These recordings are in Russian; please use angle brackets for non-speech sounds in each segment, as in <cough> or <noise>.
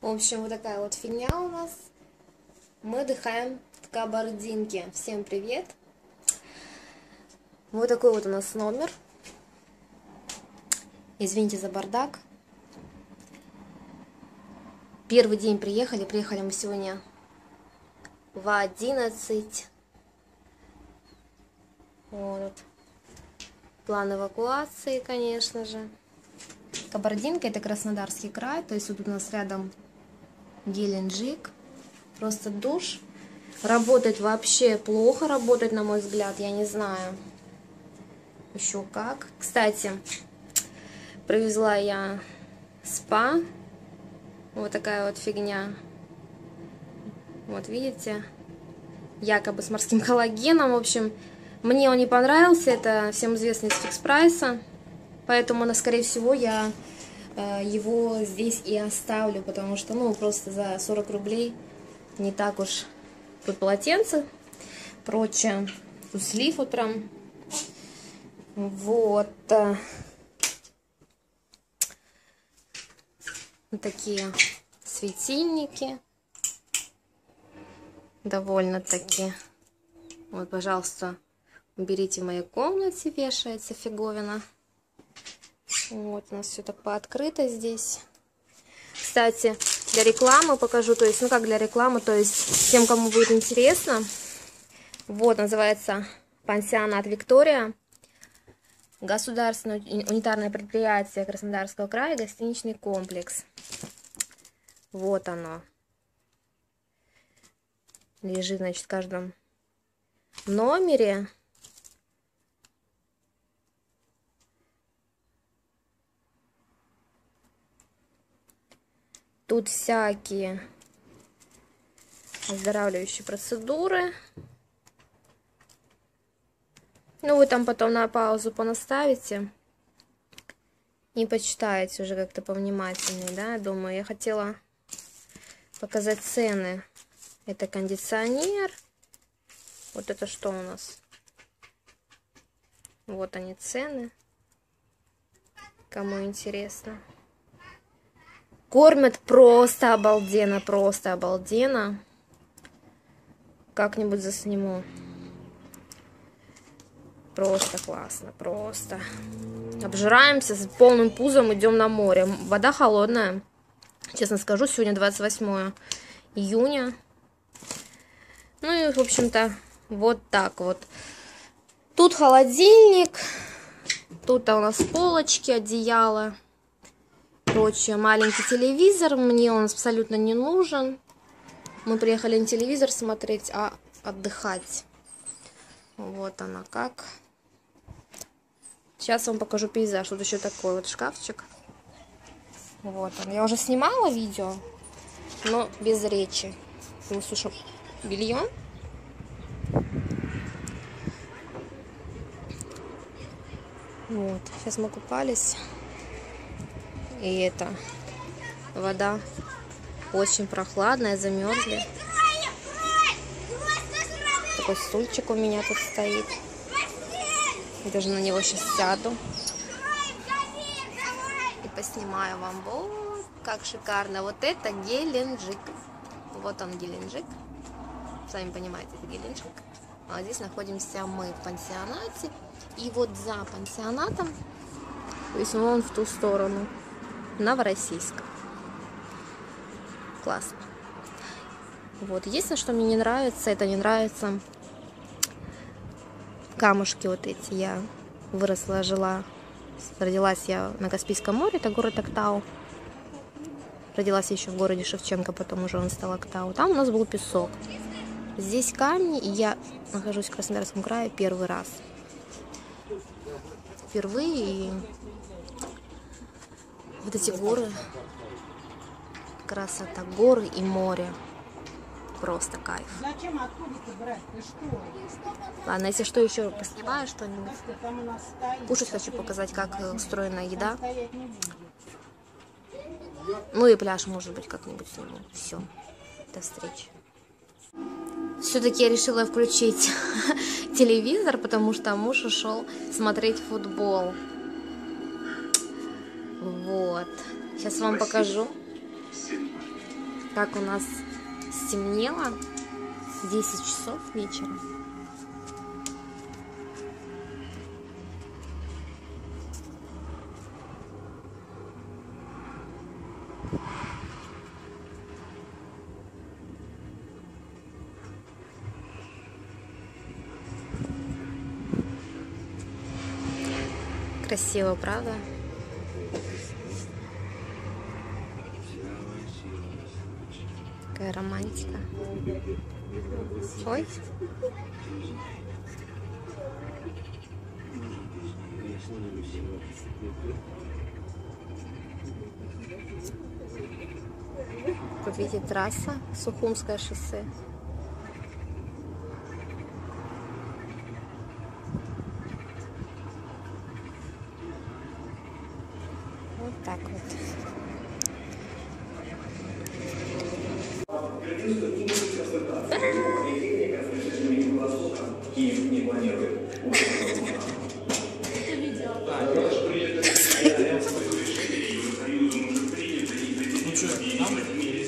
В общем, вот такая вот фигня у нас. Мы отдыхаем в Кабардинке. Всем привет! Вот такой вот у нас номер. Извините за бардак. Первый день приехали. Приехали мы сегодня в 11. Вот. План эвакуации, конечно же. Кабардинка это Краснодарский край, то есть вот у нас рядом Геленджик. Просто душ. Работает вообще плохо, работает, на мой взгляд, я не знаю. Еще как. Кстати, привезла я спа. Вот такая вот фигня. Вот видите? Якобы с морским <laughs> коллагеном. В общем, мне он не понравился. Это всем известный из фикс прайса. Поэтому, скорее всего, я его здесь и оставлю, потому что, ну, просто за 40 рублей не так уж тут полотенце, прочее. Тут слив вот прям. Вот. Э, вот такие светильники. Довольно-таки. Вот, пожалуйста, уберите в моей комнате, вешается фиговина. Вот, у нас все так пооткрыто здесь. Кстати, для рекламы покажу, то есть, ну как для рекламы, то есть, тем, кому будет интересно. Вот, называется пансионат Виктория. Государственное унитарное предприятие Краснодарского края, гостиничный комплекс. Вот оно. Лежит, значит, в каждом номере. Тут всякие оздоравливающие процедуры. Ну, вы там потом на паузу понаставите и почитаете уже как-то повнимательнее, да, думаю. Я хотела показать цены. Это кондиционер. Вот это что у нас? Вот они цены. Кому интересно. Кормят просто обалденно, просто обалденно. Как-нибудь засниму. Просто классно, просто. Обжираемся с полным пузом, идем на море. Вода холодная. Честно скажу, сегодня 28 июня. Ну и, в общем-то, вот так вот. Тут холодильник. Тут у нас полочки, одеяло прочее. Маленький телевизор, мне он абсолютно не нужен. Мы приехали не телевизор смотреть, а отдыхать. Вот она как. Сейчас вам покажу пейзаж. Вот еще такой вот шкафчик. Вот он. Я уже снимала видео, но без речи. Мы сушим белье. Вот. Сейчас мы купались. И это вода очень прохладная, замерзли. Такой стульчик у меня тут стоит. Я даже на него сейчас сяду. И поснимаю вам. Вот как шикарно. Вот это Геленджик. Вот он Геленджик. Сами понимаете, это Геленджик. А здесь находимся мы в пансионате. И вот за пансионатом, то есть вон в ту сторону, Новороссийска. Классно. Вот. Единственное, что мне не нравится, это не нравится камушки вот эти. Я выросла, жила, родилась я на Каспийском море, это город Актау. Родилась еще в городе Шевченко, потом уже он стал Актау. Там у нас был песок. Здесь камни, и я нахожусь в Краснодарском крае первый раз. Впервые, и вот эти горы, красота, горы и море. Просто кайф. Зачем откуда брать? Ты что? Ладно, если что, еще поснимаю что-нибудь. Кушать хочу показать, как устроена еда. Ну и пляж, может быть, как-нибудь сниму. Все. До встречи. Все-таки я решила включить <laughs> телевизор, потому что муж ушел смотреть футбол. Вот. Сейчас вам покажу. как у нас стемнело. 10 часов вечера. Красиво, правда? Какая романтика. Ой. Тут видите трасса, Сухумское шоссе. Вот так вот.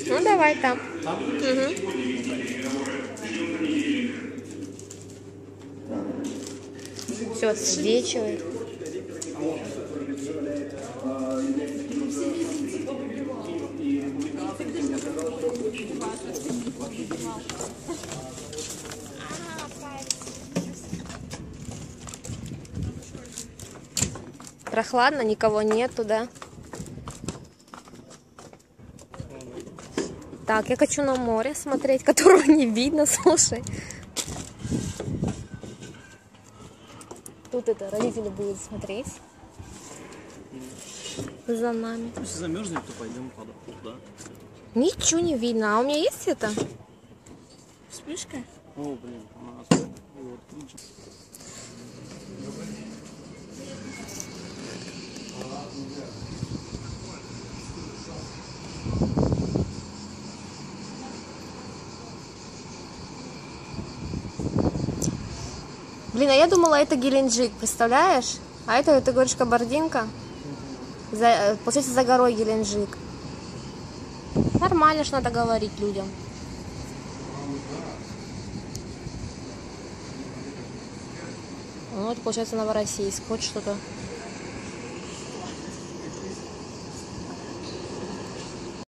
Ну давай там. Все отсвечивает. Прохладно, никого нету, да? Так, я хочу на море смотреть, <laughs> которого не видно, слушай. Тут это родители будут смотреть за нами. Если замерзнет, то пойдем туда. Ничего не видно. А у меня есть это? Вспышка? О, блин, у нас вот ключ. Блин, а я думала, это Геленджик, представляешь? А это, ты говоришь, кабардинка? За, э, получается, за горой Геленджик. Нормально ж надо говорить людям. Ну, это получается Новороссийск. Вот что-то